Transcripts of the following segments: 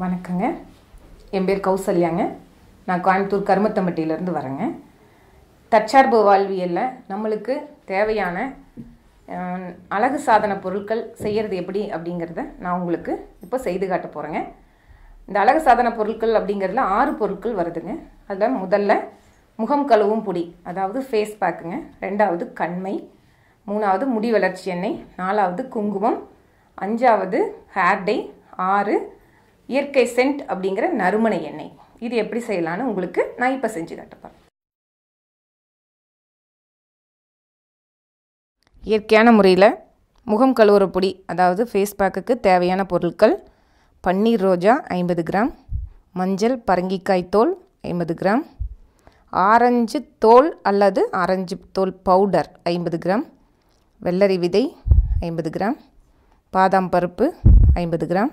வணக்கங்க. என் பேர் கௌசல்யாங்க. நான் கோயம்புத்தூர் கருமத்தம்பட்டியிலேருந்து வரேங்க. தற்சார்பு வாழ்வியலில் நம்மளுக்கு தேவையான அழகு சாதன பொருட்கள் செய்கிறது எப்படி அப்படிங்கிறத நான் உங்களுக்கு இப்போ செய்து காட்ட போகிறேங்க இந்த அழகு சாதன பொருட்கள் அப்படிங்கிறதுல ஆறு பொருட்கள் வருதுங்க. அதில் முதல்ல முகம் கழுவும் பொடி அதாவது ஃபேஸ் பேக்குங்க ரெண்டாவது கண்மை மூணாவது முடி வளர்ச்சி எண்ணெய் நாலாவது குங்குமம் அஞ்சாவது ஹேர் டை ஆறு இயற்கை சென்ட் அப்படிங்கிற நறுமண எண்ணெய். இது எப்படி செய்யலான்னு உங்களுக்கு நான் இப்போ செஞ்சு காட்டுப்பேன் இயற்கையான முறையில் முகம் கழுவுற பொடி அதாவது ஃபேஸ் பேக்குக்கு தேவையான பொருட்கள் பன்னீர் ரோஜா ஐம்பது கிராம் மஞ்சள் பரங்கிக்காய் தோல் ஐம்பது கிராம் ஆரஞ்சு தோல் அல்லது ஆரஞ்சு தோல் பவுடர் ஐம்பது கிராம் வெள்ளரி விதை ஐம்பது கிராம் பாதாம் பருப்பு ஐம்பது கிராம்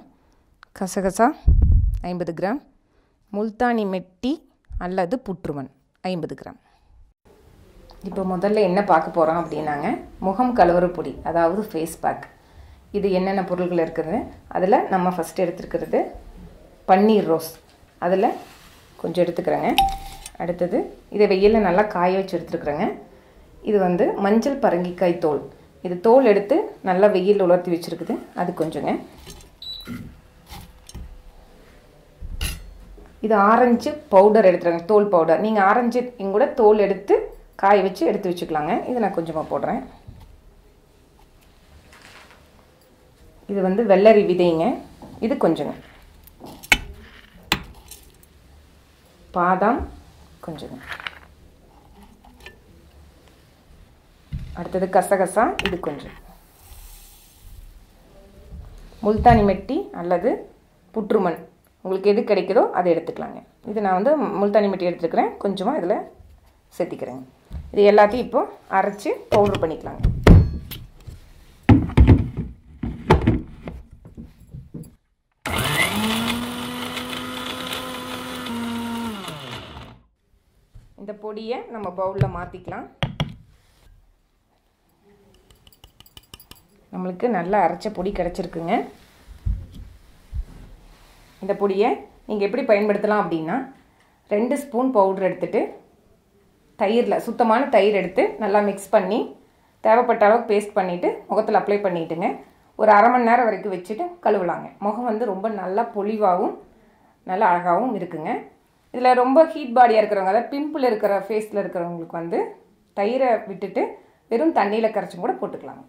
கசகசா ஐம்பது கிராம். முல்தானி மெட்டி அல்லது புற்றுமண் ஐம்பது கிராம். இப்போ முதல்ல என்ன பார்க்க போகிறோம் அப்படின்னாங்க முகம் கழுவுற பொடி அதாவது ஃபேஸ் பேக் இது என்னென்ன பொருள்கள் இருக்குது? அதில் நம்ம ஃபஸ்ட்டு எடுத்துருக்கிறது பன்னீர் ரோஸ். அதில் கொஞ்சம் எடுத்துக்கிறேங்க. அடுத்தது இதை வெயிலில் நல்லா காய வச்சு எடுத்துருக்குறேங்க. இது வந்து மஞ்சள் பரங்கிக்காய் தோல். இது தோல் எடுத்து நல்லா வெயில் உலர்த்தி வச்சுருக்குது. அது கொஞ்சங்க. இது ஆரஞ்சு பவுடர் எடுத்துருங்க தோல் பவுடர் நீங்கள் ஆரஞ்சு கூட தோல் எடுத்து காய வச்சு எடுத்து வச்சுக்கலாங்க. இது நான் கொஞ்சமாக போடுறேன். இது வந்து வெள்ளரி விதைங்க. இது கொஞ்சங்க. பாதாம் கொஞ்சங்க. அடுத்தது கசகசா இது கொஞ்சம். முல்தானி மெட்டி அல்லது புற்றுமண் உங்களுக்கு எது கிடைக்குதோ அதை எடுத்துக்கலாங்க. இது நான் வந்து முல்தானி மட்டி எடுத்துக்கிறேன். கொஞ்சமாக இதில் சேர்த்திக்கிறேங்க. இது எல்லாத்தையும் இப்போ அரைச்சி பவுட்ரு பண்ணிக்கலாங்க. இந்த பொடியை நம்ம பவுலில் மாற்றிக்கலாம் நம்மளுக்கு நல்லா அரைச்ச பொடி கிடச்சிருக்குங்க. இந்த பொடியை நீங்கள் எப்படி பயன்படுத்தலாம் அப்படின்னா ரெண்டு ஸ்பூன் பவுடர் எடுத்துகிட்டு தயிரில் சுத்தமான தயிர் எடுத்து நல்லா மிக்ஸ் பண்ணி தேவைப்பட்ட அளவுக்கு பேஸ்ட் பண்ணிவிட்டு முகத்தில் அப்ளை பண்ணிவிட்டுங்க ஒரு அரை மணி நேரம் வரைக்கும் வச்சுட்டு கழுவலாங்க. முகம் வந்து ரொம்ப நல்லா பொலிவாகவும் நல்லா அழகாகவும் இருக்குங்க. இதில் ரொம்ப ஹீட் பாடியாக இருக்கிறவங்க அதாவது பிம்பிள் இருக்கிற ஃபேஸில் இருக்கிறவங்களுக்கு வந்து தயிரை விட்டுட்டு வெறும் தண்ணியில் கரைச்சும் கூட போட்டுக்கலாங்க.